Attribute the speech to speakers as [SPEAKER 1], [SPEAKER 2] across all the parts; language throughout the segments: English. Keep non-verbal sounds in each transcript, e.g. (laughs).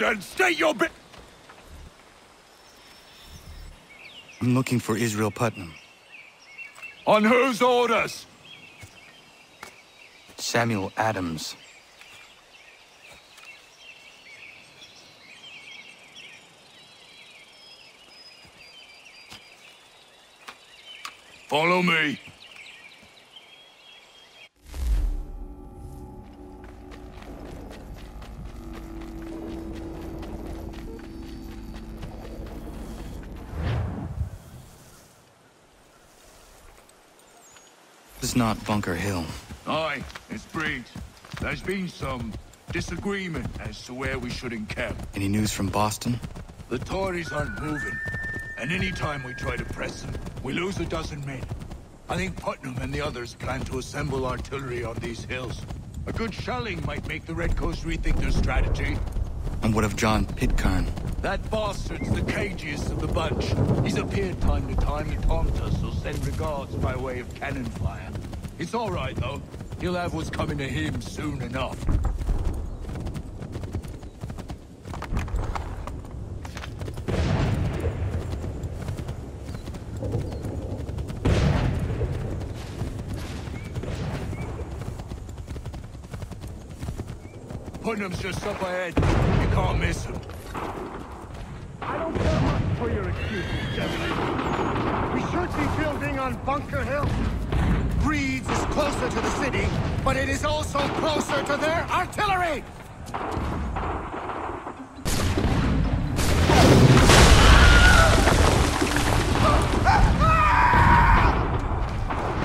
[SPEAKER 1] around and state your bit.
[SPEAKER 2] I'm looking for Israel Putnam.
[SPEAKER 1] On whose orders?
[SPEAKER 2] Samuel Adams.
[SPEAKER 1] Follow me.
[SPEAKER 2] Not Bunker Hill.
[SPEAKER 1] Aye, it's Breed's. There's been some disagreement as to where we should encamp.
[SPEAKER 2] Any news from Boston?
[SPEAKER 1] The Tories aren't moving, and any time we try to press them, we lose a dozen men. I think Putnam and the others plan to assemble artillery on these hills. A good shelling might make the Redcoats rethink their strategy.
[SPEAKER 2] And what of John Pitcairn?
[SPEAKER 1] That bastard's the cagiest of the bunch. He's appeared time to time to taunt us or send regards by way of cannon fire. It's all right, though. He'll have what's coming to him soon enough. Putnam's just up ahead. You can't miss him.
[SPEAKER 3] To the city, but it is also closer to their artillery!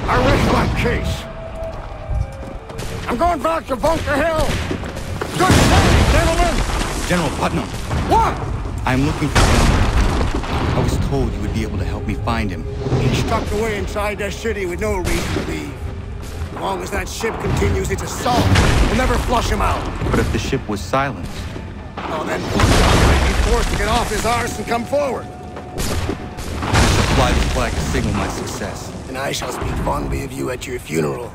[SPEAKER 3] I rest my case. I'm going back to Bunker Hill. Good day, gentlemen!
[SPEAKER 2] General Putnam!
[SPEAKER 3] What?
[SPEAKER 2] I'm looking for him. I was told you would be able to help me find him.
[SPEAKER 3] He's tucked away inside that city with no reason to leave. As long as that ship continues its assault, we'll never flush him out.
[SPEAKER 2] But if the ship was silenced,
[SPEAKER 3] Oh, then Buckshot might be forced to get off his arse and come forward.
[SPEAKER 2] I fly this flag to signal my success.
[SPEAKER 3] And I shall speak fondly of you at your funeral.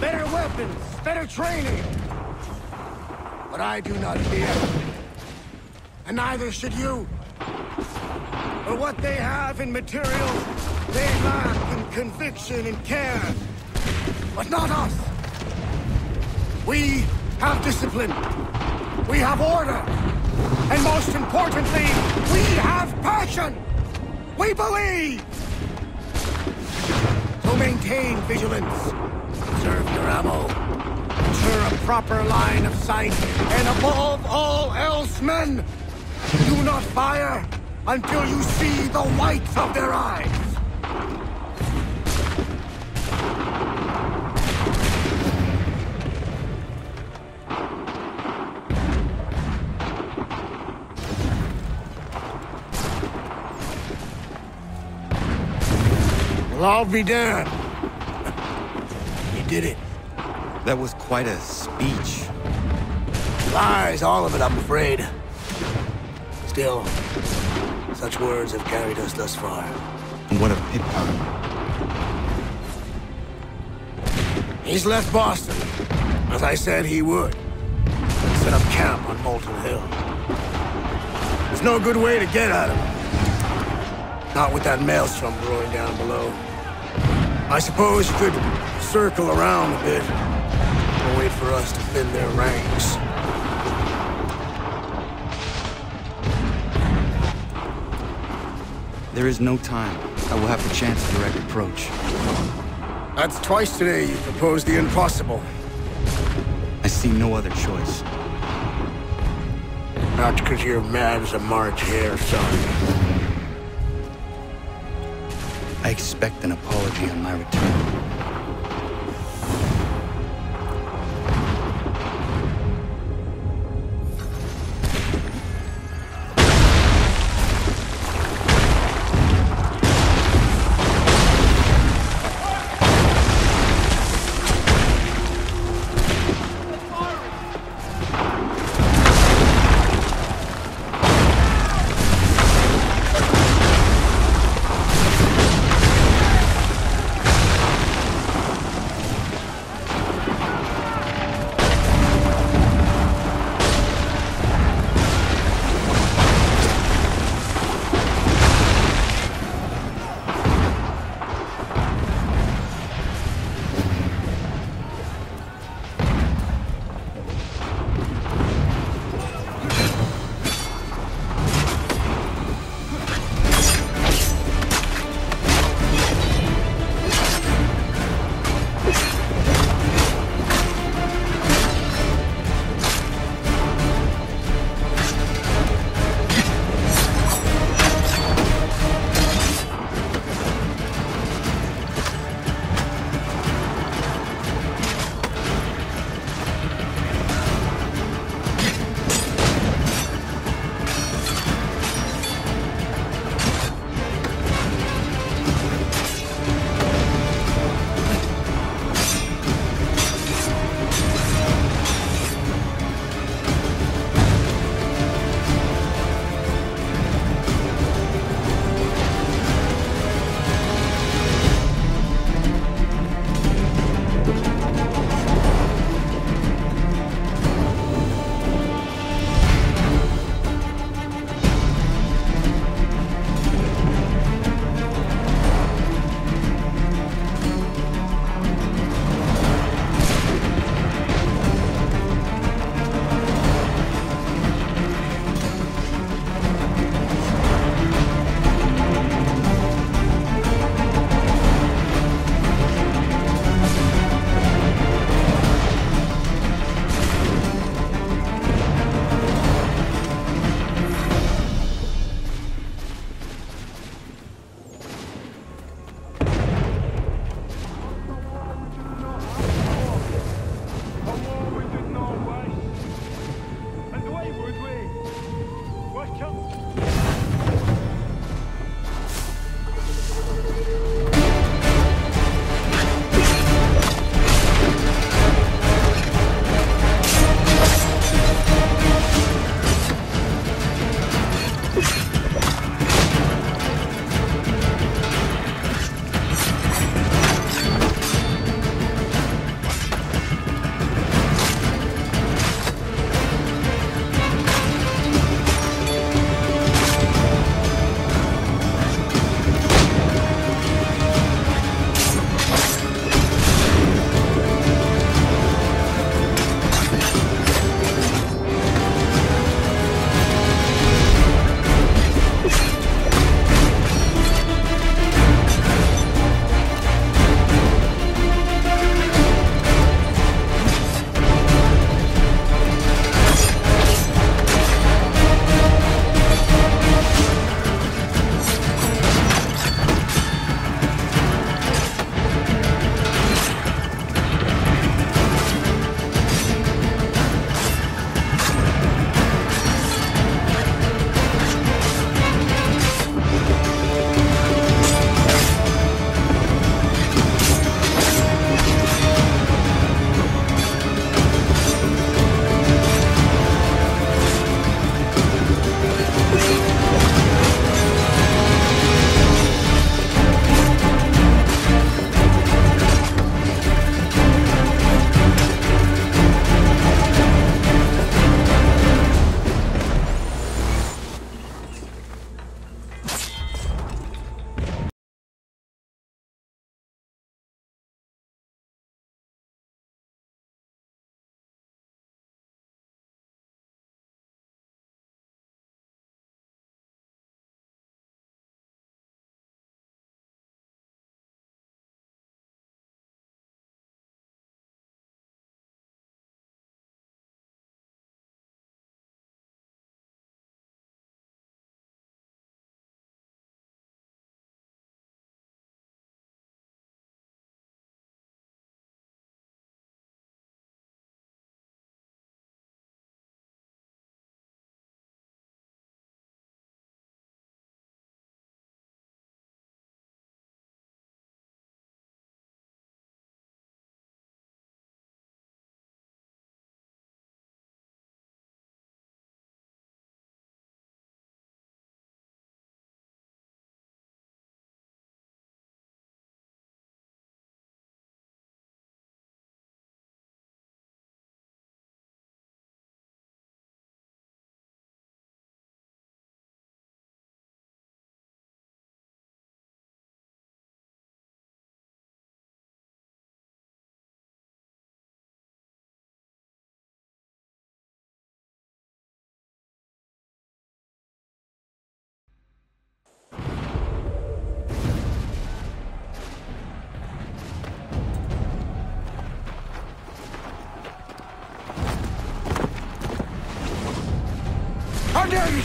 [SPEAKER 3] Better weapons, better training. But I do not fear. And neither should you. For what they have in material, they lack in conviction and care. But not us. We have discipline. We have order. And most importantly, we have passion. We believe. Maintain vigilance. Conserve your ammo. Ensure a proper line of sight. And above all else, men, do not fire until you see the whites of their eyes. Well, I'll be damned. Did it.
[SPEAKER 2] That was quite a speech.
[SPEAKER 3] Lies, all of it, I'm afraid. Still, such words have carried us thus far.
[SPEAKER 2] And what of Pitcairn?
[SPEAKER 3] He's left Boston, as I said he would. And set up camp on Moulton Hill. There's no good way to get at him. Not with that maelstrom brewing down below. I suppose you could circle around a bit and wait for us to thin their ranks.
[SPEAKER 2] There is no time. I will have the chance to direct approach.
[SPEAKER 3] That's twice today you proposed the impossible.
[SPEAKER 2] I see no other choice.
[SPEAKER 3] Not because you're mad as a March hare, son.
[SPEAKER 2] I expect an apology on my return.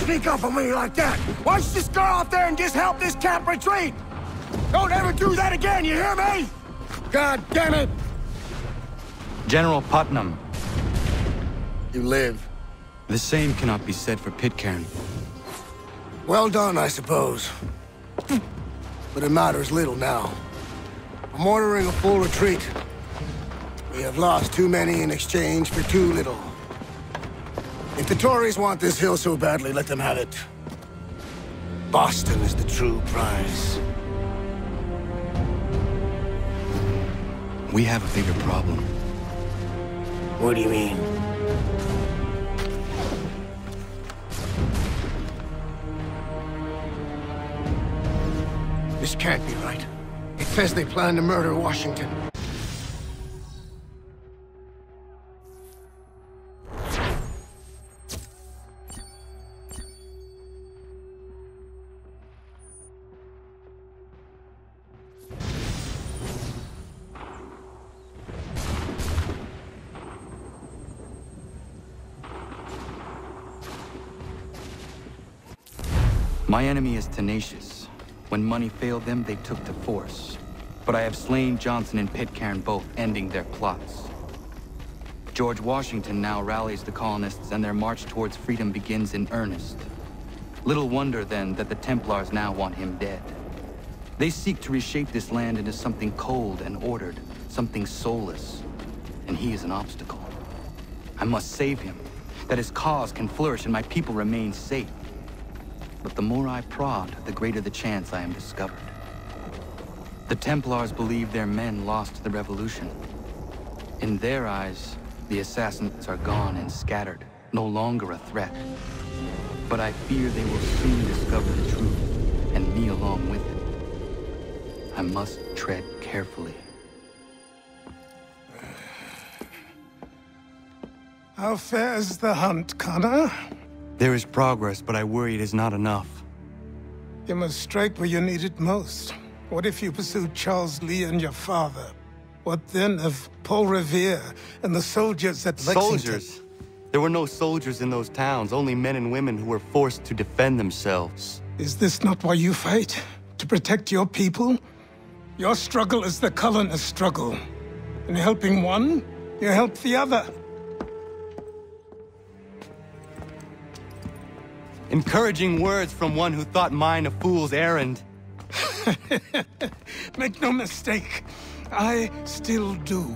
[SPEAKER 3] Sneak up on me like that? Why don't you just go out there and just help this camp retreat? Don't ever do that again, you hear me? God damn it!
[SPEAKER 2] General Putnam,
[SPEAKER 3] You live.
[SPEAKER 2] the same cannot be said for Pitcairn.
[SPEAKER 3] Well done, I suppose. But it matters little now. I'm ordering a full retreat. We have lost too many in exchange for too little. If the Tories want this hill so badly, let them have it. Boston is the true prize.
[SPEAKER 2] We have a bigger problem.
[SPEAKER 3] What do you mean? This can't be right. It says they plan to murder Washington.
[SPEAKER 2] Tenacious. When money failed them, they took to force. But I have slain Johnson and Pitcairn both, ending their plots. George Washington now rallies the colonists and their march towards freedom begins in earnest. Little wonder, then, that the Templars now want him dead. They seek to reshape this land into something cold and ordered, something soulless. And he is an obstacle. I must save him, that his cause can flourish and my people remain safe. But the more I prod, the greater the chance I am discovered. The Templars believe their men lost the revolution. In their eyes, the assassins are gone and scattered, no longer a threat. But I fear they will soon discover the truth, and me along with it. I must tread carefully.
[SPEAKER 4] How fares the hunt, Connor?
[SPEAKER 2] There is progress, but I worry it is not enough.
[SPEAKER 4] You must strike where you need it most. What if you pursued Charles Lee and your father? What then of Paul Revere and the soldiers at Lexington?
[SPEAKER 2] Soldiers? There were no soldiers in those towns, only men and women who were forced to defend themselves.
[SPEAKER 4] Is this not why you fight? To protect your people? Your struggle is the colonist struggle. In helping one, you help the other.
[SPEAKER 2] Encouraging words from one who thought mine a fool's errand. (laughs)
[SPEAKER 4] Make no mistake, I still do.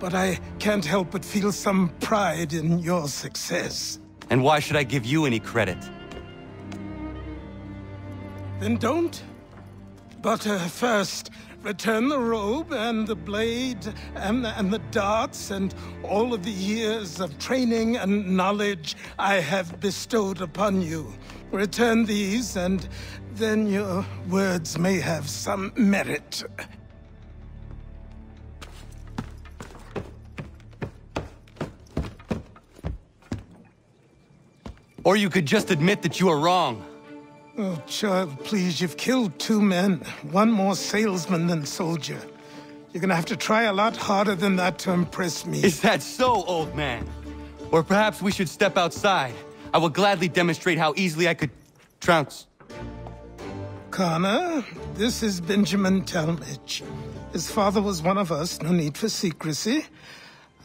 [SPEAKER 4] But I can't help but feel some pride in your success.
[SPEAKER 2] And why should I give you any credit?
[SPEAKER 4] Then don't. But uh, first, return the robe and the blade and, and the darts and all of the years of training and knowledge I have bestowed upon you. Return these, and then your words may have some merit.
[SPEAKER 2] Or you could just admit that you are wrong.
[SPEAKER 4] Oh, child, please, you've killed two men. One more salesman than soldier. You're gonna have to try a lot harder than that to impress me.
[SPEAKER 2] Is that so, old man? Or perhaps we should step outside. I will gladly demonstrate how easily I could trounce.
[SPEAKER 4] Connor, this is Benjamin Tallmadge. His father was one of us, no need for secrecy.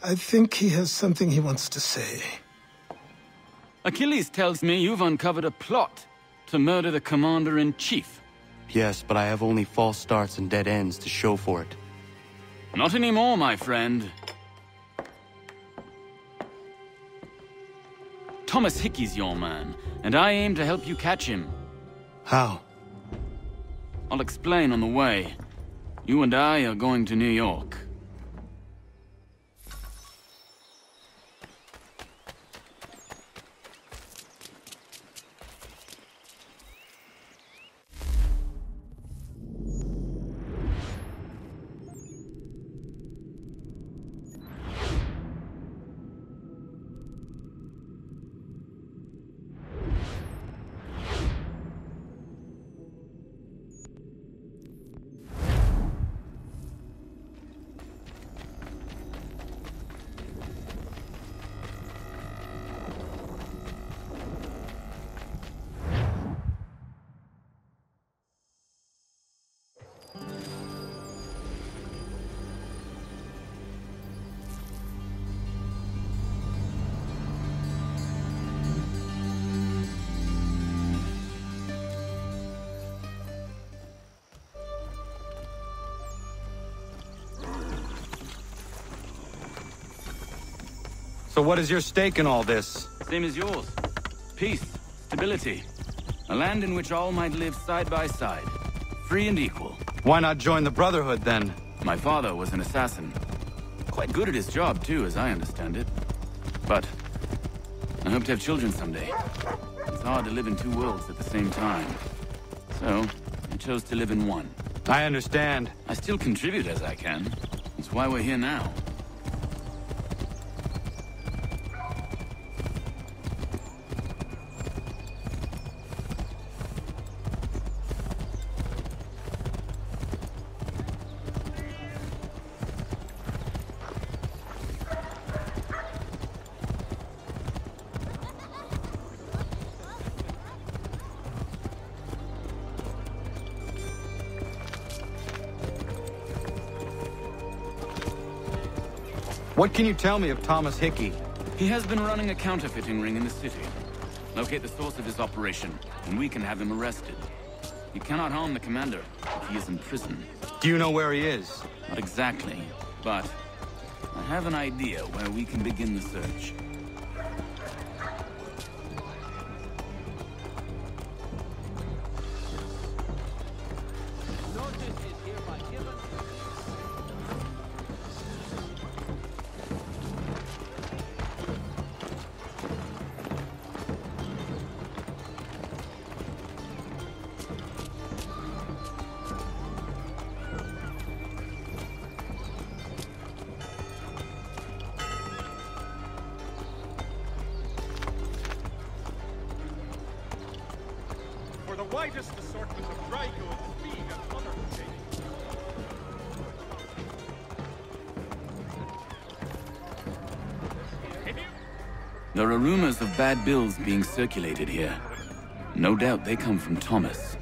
[SPEAKER 4] I think he has something he wants to say.
[SPEAKER 5] Achilles tells me you've uncovered a plot to murder the Commander-in-Chief.
[SPEAKER 2] Yes, but I have only false starts and dead ends to show for it.
[SPEAKER 5] Not anymore, my friend. Thomas Hickey's your man, and I aim to help you catch him.
[SPEAKER 2] How?
[SPEAKER 5] I'll explain on the way. You and I are going to New York.
[SPEAKER 2] What is your stake in all this?
[SPEAKER 5] Same as yours. Peace, stability. A land in which all might live side by side. Free and equal.
[SPEAKER 2] Why not join the Brotherhood, then?
[SPEAKER 5] My father was an assassin. Quite good at his job, too, as I understand it. But... I hope to have children someday. It's hard to live in two worlds at the same time. So, I chose to live in one.
[SPEAKER 2] I understand.
[SPEAKER 5] I still contribute as I can. That's why we're here now.
[SPEAKER 2] What can you tell me of Thomas Hickey?
[SPEAKER 5] He has been running a counterfeiting ring in the city. Locate the source of his operation, and we can have him arrested. You cannot harm the commander, if he is in prison.
[SPEAKER 2] Do you know where he is?
[SPEAKER 5] Not exactly, but I have an idea where we can begin the search. There are rumors of bad bills being circulated here. No doubt they come from Thomas.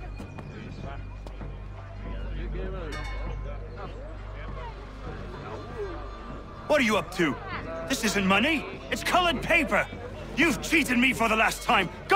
[SPEAKER 6] What are you up to? This isn't money. It's colored paper. You've cheated me for the last time. God!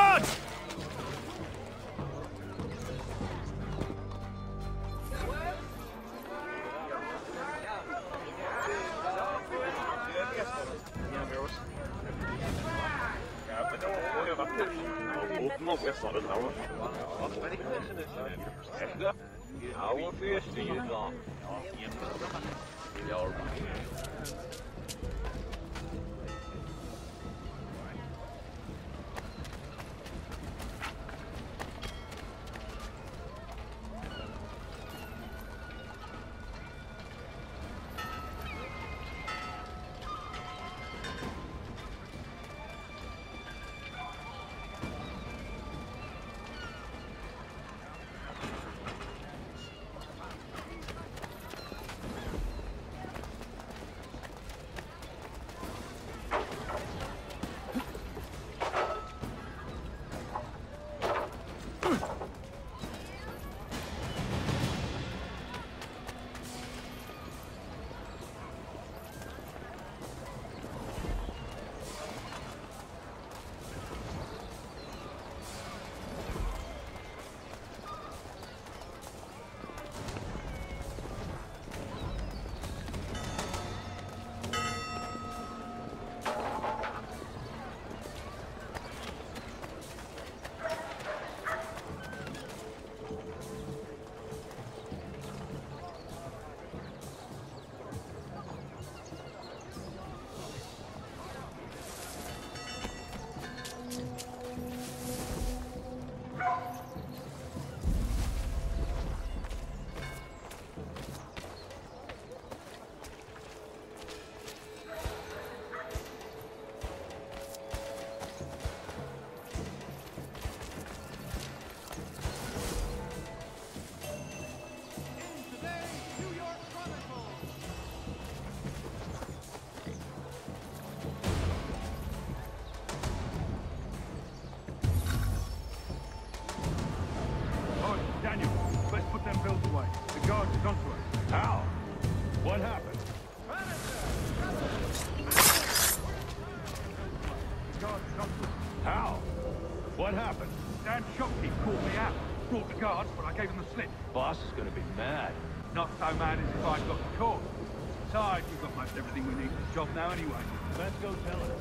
[SPEAKER 7] Everything we need for the job now anyway. Let's go tell her.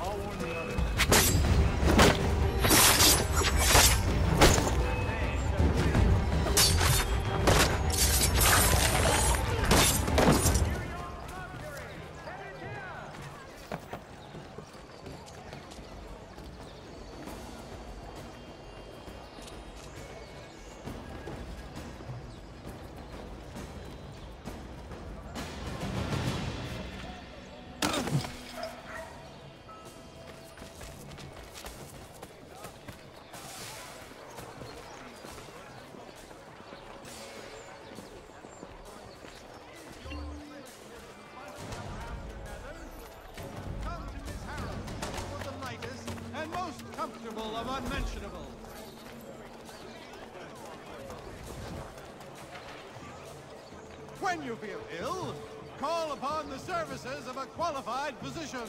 [SPEAKER 7] I'll warn the others.
[SPEAKER 8] Of. When you feel ill, call upon the services of a qualified physician.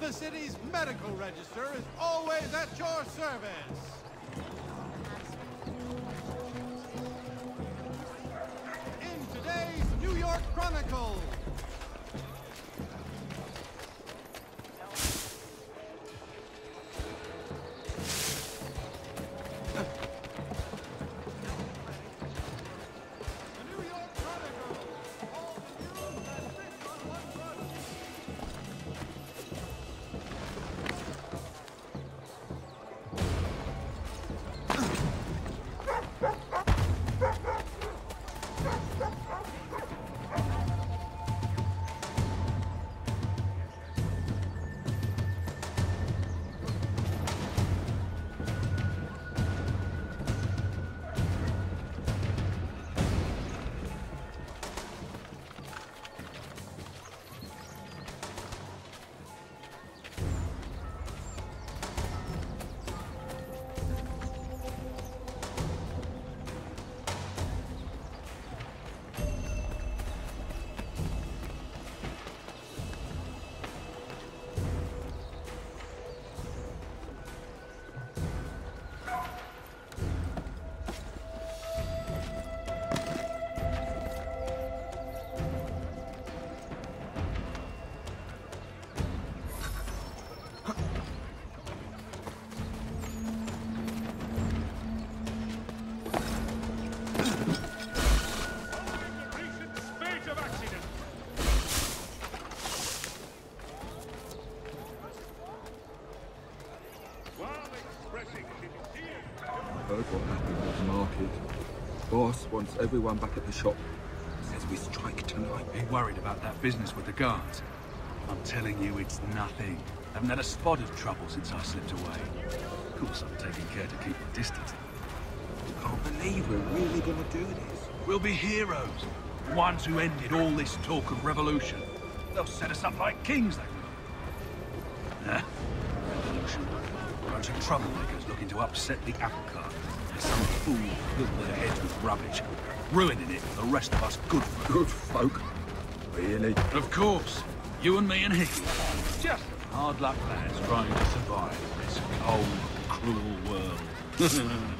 [SPEAKER 8] The city's medical register is always at your service. In today's New York Chronicle,
[SPEAKER 9] wants everyone back at the shop. Says we strike tonight.
[SPEAKER 1] Be worried about that business with the guards. I'm telling you, it's nothing. I've not had a spot of trouble since I slipped away. Of course, I'm taking care to keep my distance.
[SPEAKER 9] I Can't believe we're really gonna do this.
[SPEAKER 1] We'll be heroes. The ones who ended all this talk of revolution. They'll set us up like kings, they will. Huh? Revolution. A bunch of troublemakers looking to upset the apple cart. Some fool filled their heads with rubbish, ruining it for the rest of us good folk.
[SPEAKER 9] Good folk. Really?
[SPEAKER 1] Of course. You and me and Hickey. Just hard luck lads trying to survive in this cold, cruel world. (laughs)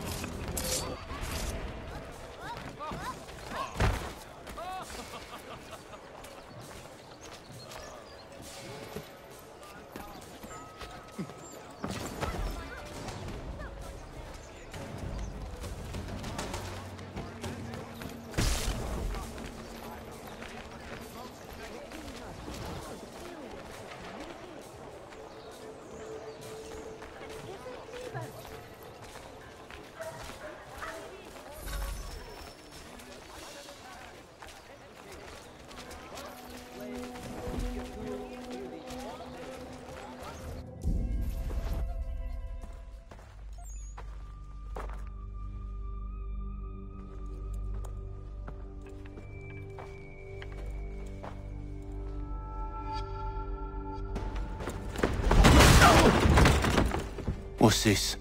[SPEAKER 10] What's this?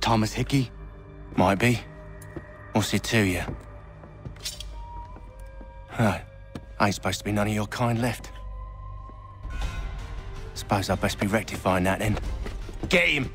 [SPEAKER 2] Thomas Hickey?
[SPEAKER 10] Might be. What's it to you? Right. Ain't supposed to be none of your kind left. Suppose I'd best be rectifying that then. Get him!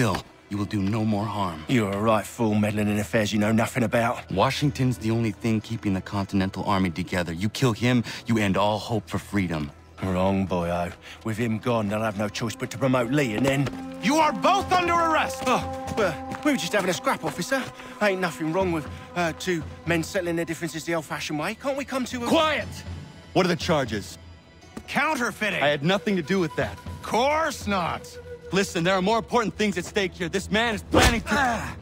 [SPEAKER 2] Still. You will do no more harm.
[SPEAKER 10] You're a right fool meddling in affairs you know nothing about.
[SPEAKER 2] Washington's the only thing keeping the Continental Army together. You kill him, you end all hope for freedom.
[SPEAKER 10] Wrong, boyo. With him gone, they'll have no choice but to promote Lee, and then... You are both under arrest! Oh, well, we were just having a scrap, officer. Ain't nothing wrong with uh, two men settling their differences the old-fashioned way. Can't we come to a...
[SPEAKER 2] Quiet! What are the charges?
[SPEAKER 10] Counterfeiting!
[SPEAKER 2] I had nothing to do with that.
[SPEAKER 10] Course not!
[SPEAKER 2] Listen, there are more important things at stake here. This man is planning to...
[SPEAKER 10] Ah.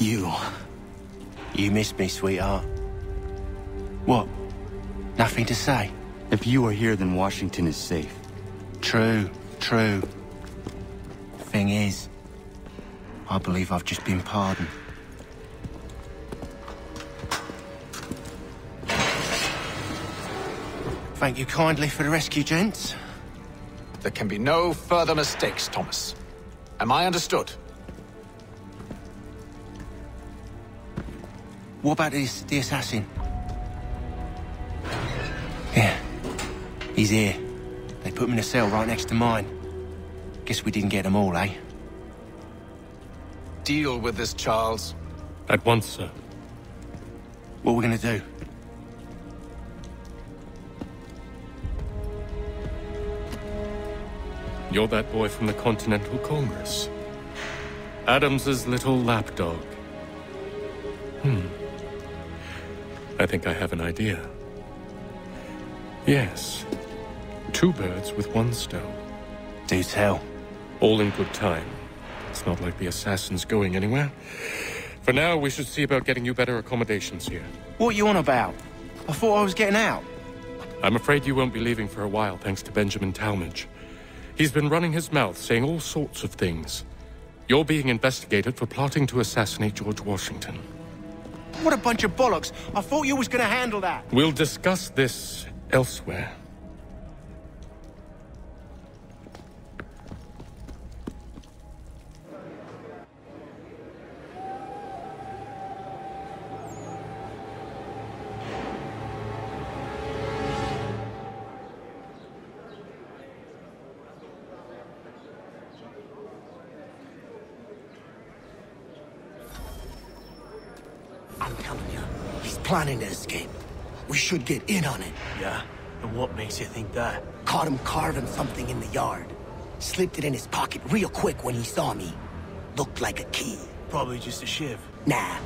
[SPEAKER 2] You.
[SPEAKER 10] You missed me, sweetheart. What? Nothing to say?
[SPEAKER 2] If you are here, then Washington is safe.
[SPEAKER 10] True, true. Thing is, I believe I've just been pardoned. Thank you kindly for the rescue, gents.
[SPEAKER 11] There can be no further mistakes, Thomas. Am I understood?
[SPEAKER 10] What about this, the assassin? Yeah, he's here. They put him in a cell right next to mine. Guess we didn't get them all, eh?
[SPEAKER 11] Deal with this, Charles.
[SPEAKER 12] At once, sir.
[SPEAKER 10] What are we gonna do?
[SPEAKER 12] You're that boy from the Continental Congress. Adams's little lapdog. Hmm. I think I have an idea. Yes. Two birds with one stone.
[SPEAKER 10] Do tell.
[SPEAKER 12] All in good time. It's not like the assassin's going anywhere. For now, we should see about getting you better accommodations here.
[SPEAKER 10] What you on about? I thought I was getting out.
[SPEAKER 12] I'm afraid you won't be leaving for a while, thanks to Benjamin Tallmadge. He's been running his mouth, saying all sorts of things. You're being investigated for plotting to assassinate George Washington.
[SPEAKER 10] What a bunch of bollocks. I thought you was gonna handle that.
[SPEAKER 12] We'll discuss this elsewhere.
[SPEAKER 13] Should get in on it.
[SPEAKER 10] Yeah? And what makes you think that?
[SPEAKER 13] Caught him carving something in the yard. Slipped it in his pocket real quick when he saw me. Looked like a key.
[SPEAKER 10] Probably just a shiv.
[SPEAKER 13] Nah,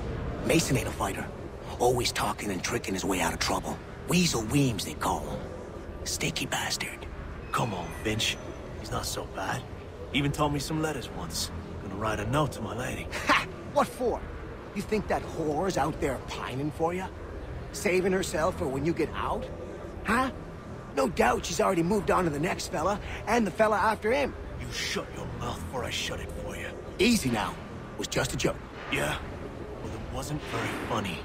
[SPEAKER 13] Mason ain't a fighter. Always talking and tricking his way out of trouble. Weasel Weems, they call him. Sticky bastard.
[SPEAKER 10] Come on, Finch. He's not so bad. Even taught me some letters once. Gonna write a note to my lady.
[SPEAKER 13] Ha! What for? You think that whore's out there pining for you? Saving herself for when you get out? Huh? No doubt she's already moved on to the next fella, and the fella after him.
[SPEAKER 10] You shut your mouth before I shut it for you.
[SPEAKER 13] Easy now. It Was just a joke.
[SPEAKER 10] Yeah? Well, it wasn't very funny.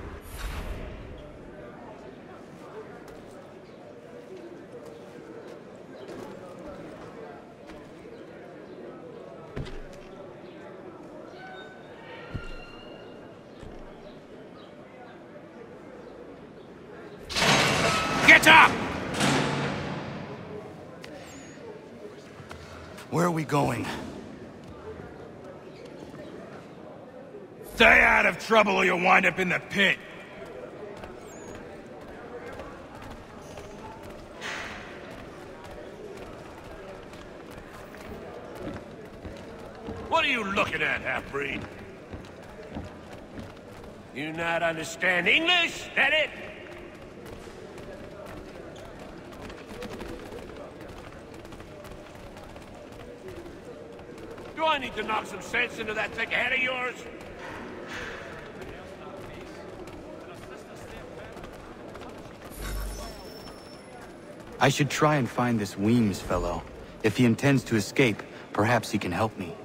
[SPEAKER 2] going.
[SPEAKER 6] Stay out of trouble or you'll wind up in the pit.
[SPEAKER 14] What are you looking at, half-breed? You not understand English? That it? I need to knock some sense into that thick head of yours?
[SPEAKER 2] I should try and find this Weems fellow. If he intends to escape, perhaps he can help me.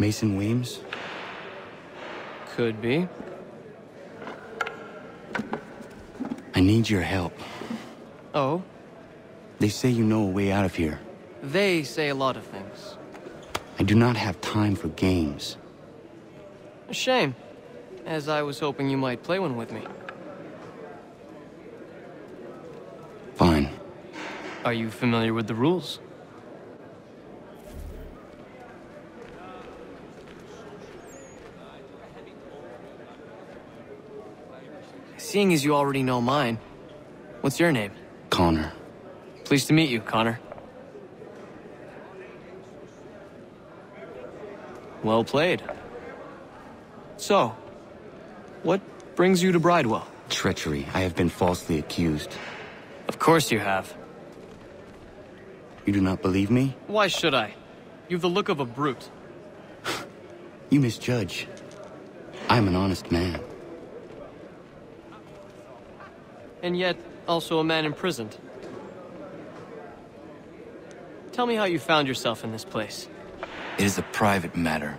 [SPEAKER 2] Mason Weems?
[SPEAKER 15] Could be.
[SPEAKER 2] I need your help.
[SPEAKER 15] Oh?
[SPEAKER 2] They say you know a way out of here.
[SPEAKER 15] They say a lot of things.
[SPEAKER 2] I do not have time for games.
[SPEAKER 15] A shame, as I was hoping you might play one with me.
[SPEAKER 2] Fine.
[SPEAKER 15] Are you familiar with the rules? Seeing as you already know mine, what's your name?
[SPEAKER 2] Connor.
[SPEAKER 15] Pleased to meet you, Connor. Well played. So, what brings you to Bridewell?
[SPEAKER 2] Treachery. I have been falsely accused.
[SPEAKER 15] Of course you have.
[SPEAKER 2] You do not believe me?
[SPEAKER 15] Why should I? You've the look of a brute.
[SPEAKER 2] You misjudge. I am an honest man.
[SPEAKER 15] And yet, also a man imprisoned. Tell me how you found yourself in this place.
[SPEAKER 2] It is a private matter.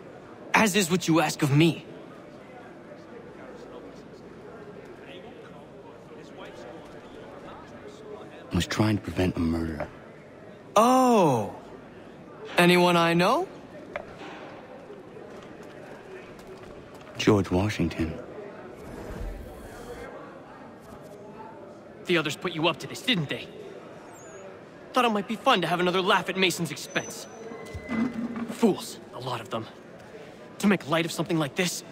[SPEAKER 15] As is what you ask of me.
[SPEAKER 2] I was trying to prevent a murder.
[SPEAKER 15] Oh! Anyone I know?
[SPEAKER 2] George Washington.
[SPEAKER 15] The others put you up to this, didn't they? Thought it might be fun to have another laugh at Mason's expense. Fools, a lot of them. To make light of something like this.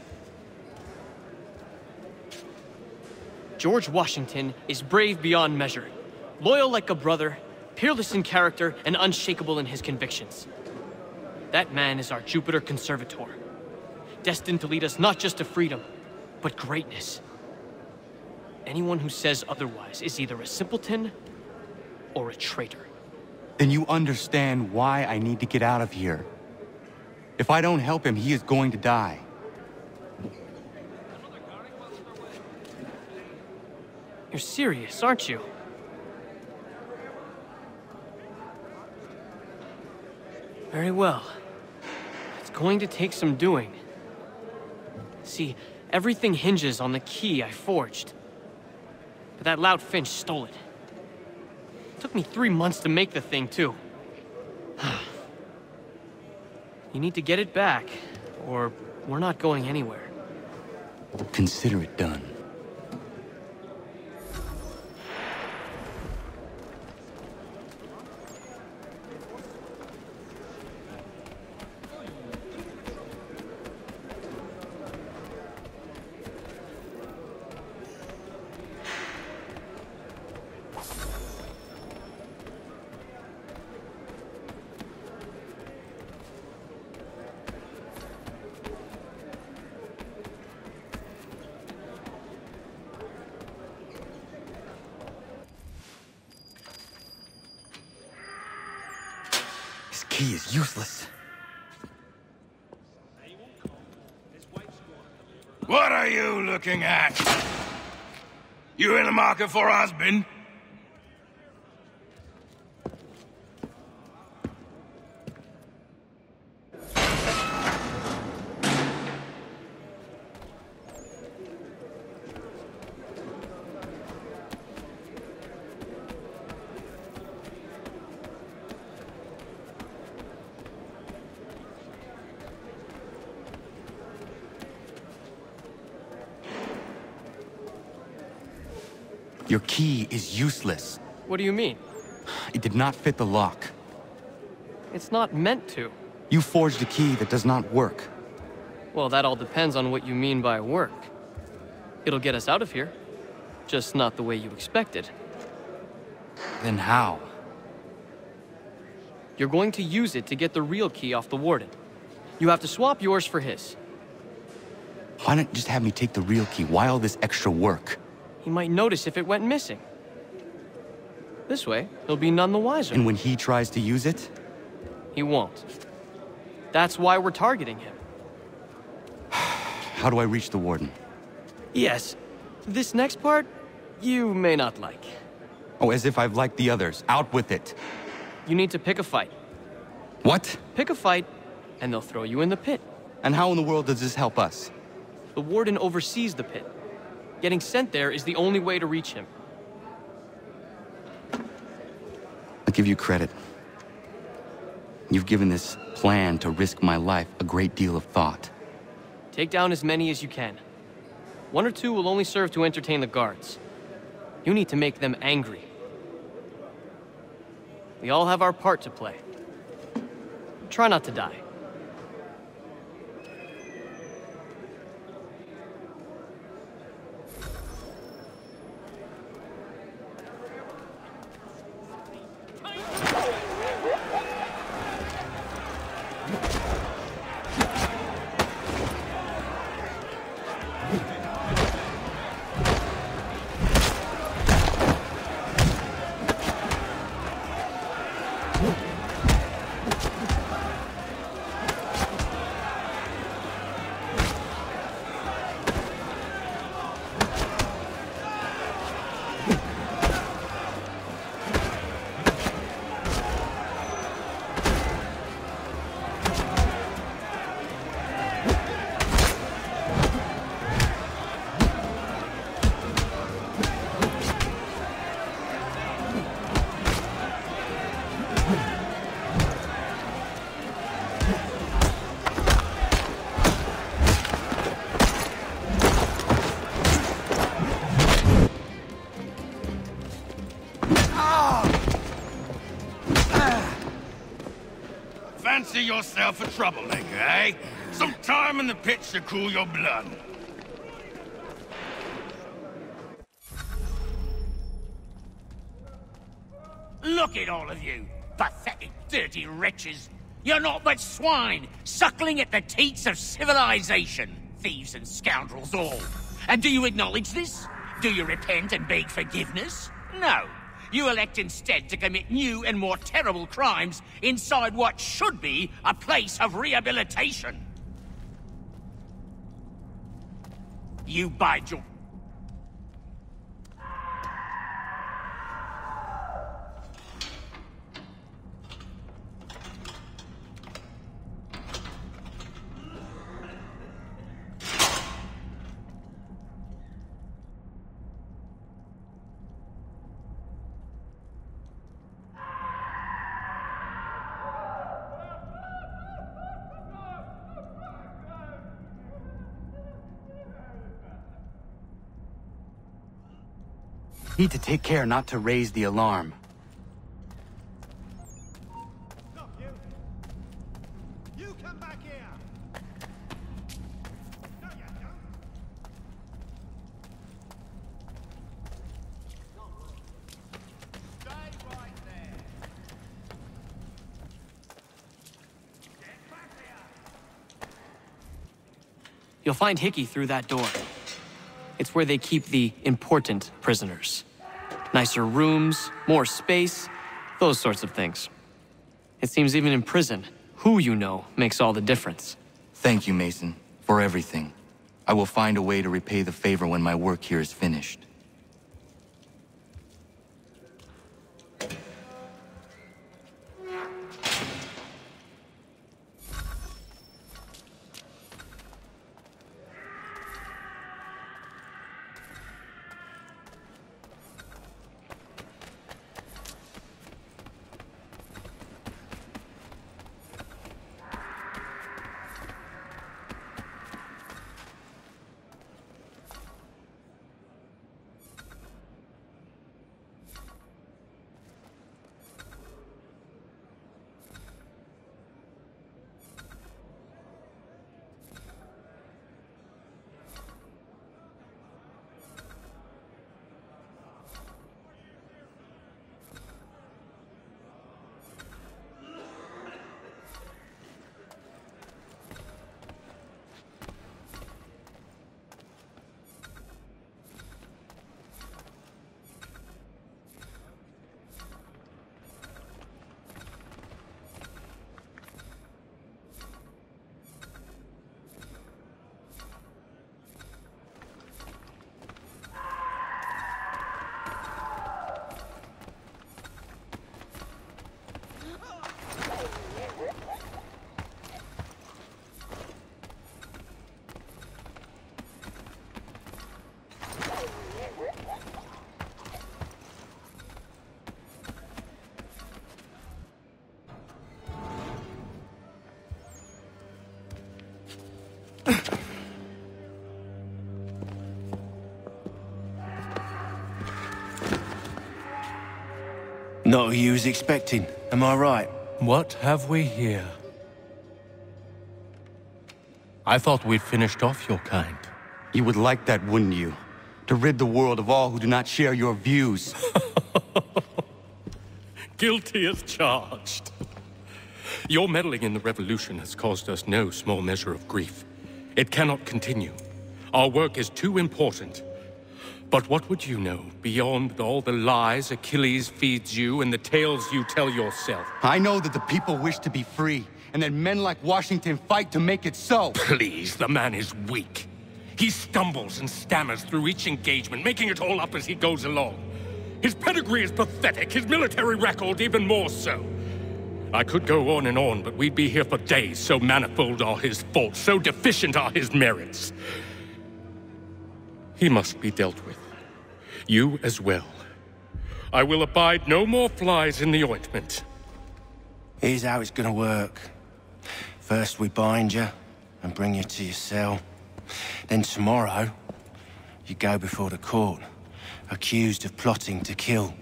[SPEAKER 15] George Washington is brave beyond measure, loyal like a brother, peerless in character, and unshakable in his convictions. That man is our Jupiter Conservator, destined to lead us not just to freedom, but greatness. Anyone who says otherwise is either a simpleton or a traitor.
[SPEAKER 2] Then you understand why I need to get out of here. If I don't help him, he is going to die.
[SPEAKER 15] You're serious, aren't you? Very well. It's going to take some doing. See, everything hinges on the key I forged. But that loud Finch stole it. Took me three months to make the thing, too. (sighs) you need to get it back, or we're not going anywhere.
[SPEAKER 2] Consider it done. This key is useless.
[SPEAKER 14] What are you looking at? You in the market for husband?
[SPEAKER 2] Your key is useless.
[SPEAKER 15] What do you mean?
[SPEAKER 2] It did not fit the lock.
[SPEAKER 15] It's not meant to.
[SPEAKER 2] You forged a key that does not work.
[SPEAKER 15] Well, that all depends on what you mean by work. It'll get us out of here. Just not the way you expected.
[SPEAKER 2] Then how?
[SPEAKER 15] You're going to use it to get the real key off the Warden. You have to swap yours for his.
[SPEAKER 2] Why not just have me take the real key? Why all this extra work?
[SPEAKER 15] He might notice if it went missing. This way, he'll be none the wiser.
[SPEAKER 2] And when he tries to use it?
[SPEAKER 15] He won't. That's why we're targeting him. (sighs)
[SPEAKER 2] How do I reach the Warden?
[SPEAKER 15] Yes. This next part, you may not like.
[SPEAKER 2] Oh, as if I've liked the others. Out with it.
[SPEAKER 15] You need to pick a fight.
[SPEAKER 2] What?
[SPEAKER 15] Pick a fight, and they'll throw you in the pit.
[SPEAKER 2] And how in the world does this help us?
[SPEAKER 15] The Warden oversees the pit. Getting sent there is the only way to reach him.
[SPEAKER 2] I'll give you credit. You've given this plan to risk my life a great deal of thought.
[SPEAKER 15] Take down as many as you can. One or two will only serve to entertain the guards. You need to make them angry. We all have our part to play. Try not to die.
[SPEAKER 14] Fancy yourself a troublemaker, eh? Some time in the pits to cool your blood.
[SPEAKER 16] Look at all of you, pathetic, dirty wretches. You're not but swine, suckling at the teats of civilization. Thieves and scoundrels all. And do you acknowledge this? Do you repent and beg forgiveness? No. You elect instead to commit new and more terrible crimes inside what should be a place of rehabilitation. You bide your
[SPEAKER 2] Need to take care not to raise the alarm.
[SPEAKER 15] You'll find Hickey through that door. It's where they keep the important prisoners. Nicer rooms, more space, those sorts of things. It seems even in prison, who you know makes all the difference.
[SPEAKER 2] Thank you, Mason, for everything. I will find a way to repay the favor when my work here is finished.
[SPEAKER 10] Not who you was expecting, am I right?
[SPEAKER 12] What have we here? I thought we'd finished off your kind.
[SPEAKER 2] You would like that, wouldn't you? To rid the world of all who do not share your views. (laughs)
[SPEAKER 12] Guilty as charged. Your meddling in the revolution has caused us no small measure of grief. It cannot continue. Our work is too important. But what would you know beyond all the lies Achilles feeds you and the tales you tell yourself?
[SPEAKER 2] I know that the people wish to be free, and that men like Washington fight to make it so.
[SPEAKER 12] Please, the man is weak. He stumbles and stammers through each engagement, making it all up as he goes along. His pedigree is pathetic, his military record even more so. I could go on and on, but we'd be here for days, so manifold are his faults, so deficient are his merits. He must be dealt with. You as well. I will abide no more flies in the ointment.
[SPEAKER 10] Here's how it's gonna work. First we bind you and bring you to your cell. Then tomorrow, you go before the court, accused of plotting to kill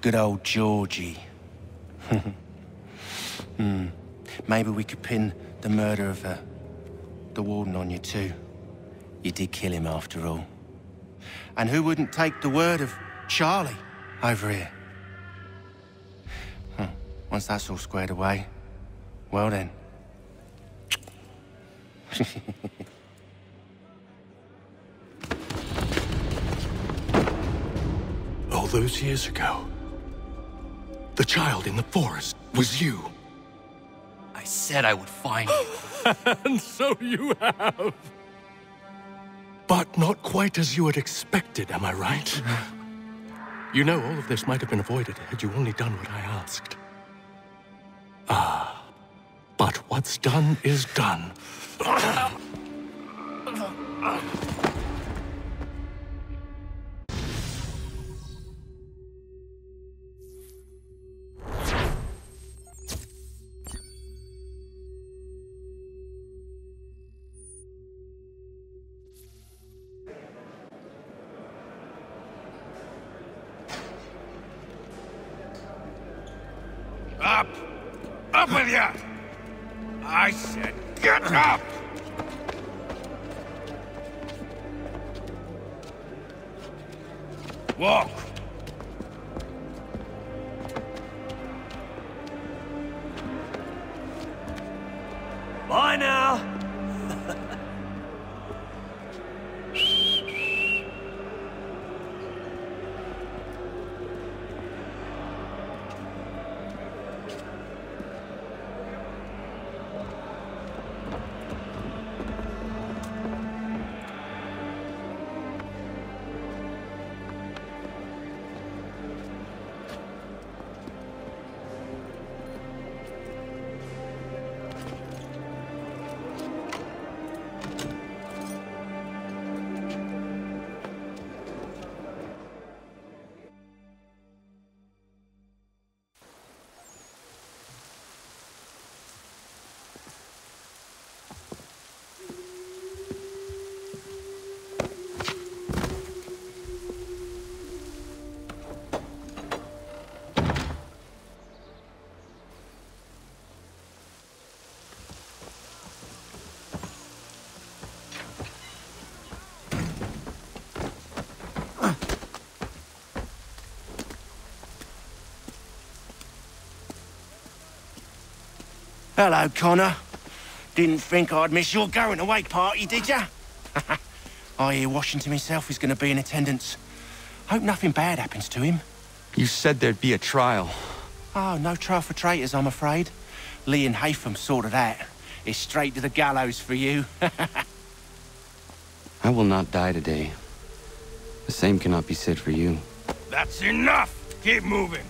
[SPEAKER 10] good old Georgie. (laughs) hmm. Maybe we could pin the murder of uh, the warden on you too. You did kill him after all. And who wouldn't take the word of Charlie over here? Huh. Once that's all squared away, well then. (laughs)
[SPEAKER 12] All those years ago, the child in the forest was you.
[SPEAKER 2] I said I would find you. (laughs)
[SPEAKER 12] and so you have. But not quite as you had expected, am I right? you know, all of this might have been avoided had you only done what I asked. Ah, but what's done is done.
[SPEAKER 10] Hello, Connor. Didn't think I'd miss your going away party, did ya? (laughs) I hear Washington himself is going to be in attendance. Hope nothing bad happens to him.
[SPEAKER 2] You said there'd be a trial.
[SPEAKER 10] Oh, no trial for traitors, I'm afraid. Lee and Haytham sorted that. It's straight to the gallows for you. (laughs)
[SPEAKER 2] I will not die today. The same cannot be said for you.
[SPEAKER 14] That's enough! Keep moving!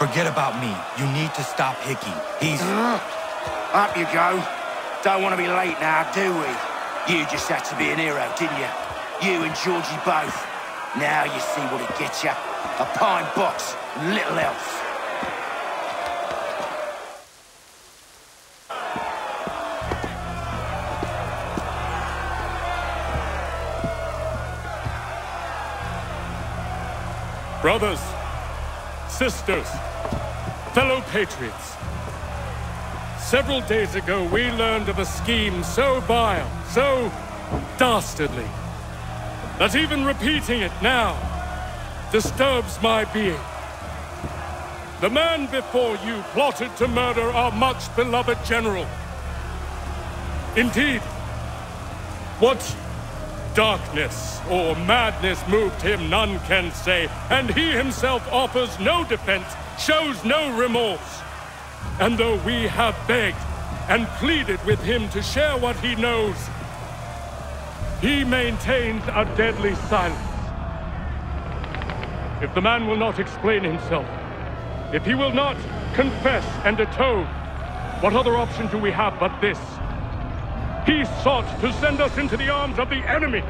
[SPEAKER 2] Forget about me. You need to stop Hickey. He's... Mm.
[SPEAKER 14] Up you go. Don't want to be late now, do we? You just had to be an hero, didn't you? You and Georgie both. Now you see what it gets you. A pine box, little else.
[SPEAKER 12] Brothers, sisters, fellow patriots. Several days ago, we learned of a scheme so vile, so dastardly, that even repeating it now disturbs my being. The man before you plotted to murder our much beloved general. Indeed, what darkness or madness moved him, none can say, and he himself offers no defense, shows no remorse. And though we have begged and pleaded with him to share what he knows, he maintains a deadly silence. If the man will not explain himself, if he will not confess and atone, what other option do we have but this? He sought to send us into the arms of the enemy.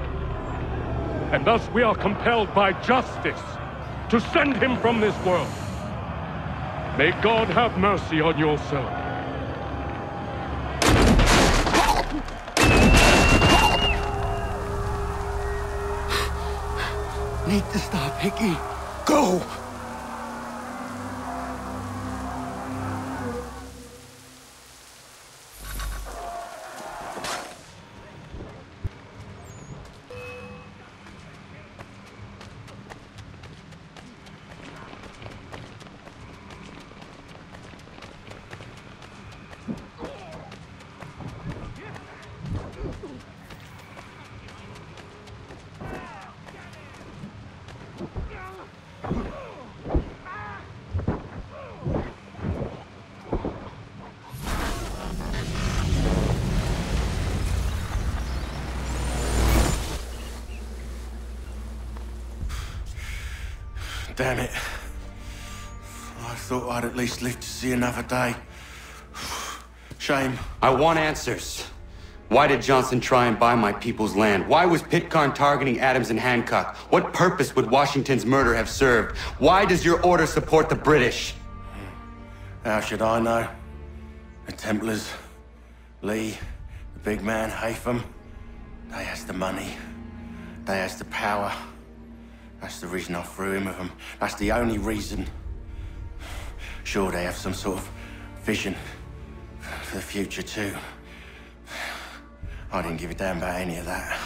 [SPEAKER 12] And thus we are compelled by justice to send him from this world. May God have mercy on your soul.
[SPEAKER 10] Need to stop, Hickey. Go! I'd at least live to see another day. (sighs) Shame.
[SPEAKER 2] I want answers. Why did Johnson try and buy my people's land? Why was Pitcairn targeting Adams and Hancock? What purpose would Washington's murder have served? Why does your order support the British? Hmm.
[SPEAKER 10] How should I know? The Templars, Lee, the big man, Haytham, they has the money. They has the power. That's the reason I threw in with them. That's the only reason. Sure, they have some sort of vision for the future, too. I didn't give a damn about any of that.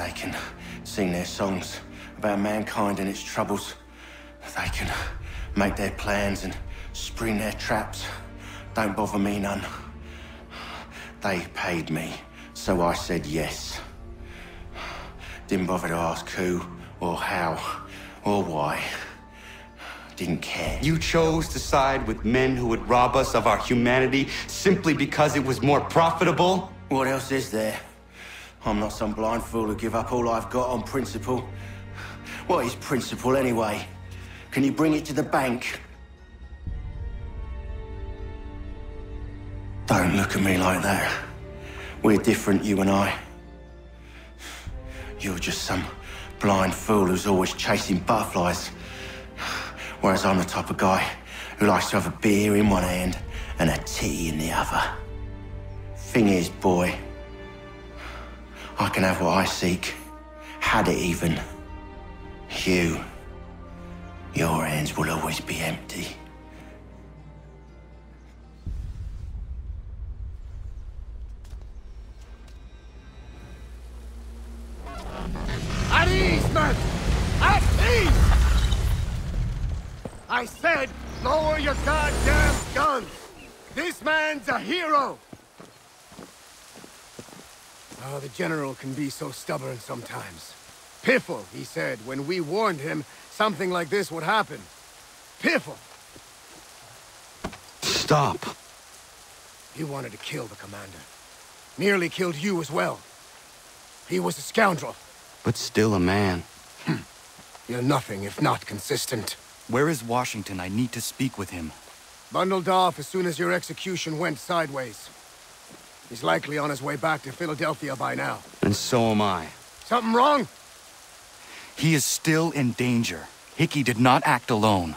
[SPEAKER 10] They can sing their songs about mankind and its troubles. They can make their plans and spring their traps. Don't bother me none. They paid me, so I said yes. Didn't bother to ask who, or how, or why. Didn't care.
[SPEAKER 2] You chose to side with men who would rob us of our humanity simply because it was more profitable?
[SPEAKER 10] What else is there? I'm not some blind fool who give up all I've got on principle. What is principle anyway? Can you bring it to the bank? Don't look at me like that. We're different, you and I. You're just some blind fool who's always chasing butterflies. Whereas I'm the type of guy who likes to have a beer in one hand and a tea in the other. Thing is, boy, I can have what I seek. Had it even. You, your hands will always be empty.
[SPEAKER 3] I said, lower your goddamn guns! This man's a hero! Oh, the General can be so stubborn sometimes. Piffle, he said, when we warned him something like this would happen. Piffle!
[SPEAKER 2] Stop.
[SPEAKER 3] He wanted to kill the commander. Nearly killed you as well. He was a scoundrel.
[SPEAKER 2] But still a man. Hmm.
[SPEAKER 3] You're nothing if not consistent.
[SPEAKER 2] Where is Washington? I need to speak with him.
[SPEAKER 3] Bundled off as soon as your execution went sideways. He's likely on his way back to Philadelphia by now.
[SPEAKER 2] And so am I.
[SPEAKER 3] Something wrong?
[SPEAKER 2] He is still in danger. Hickey did not act alone.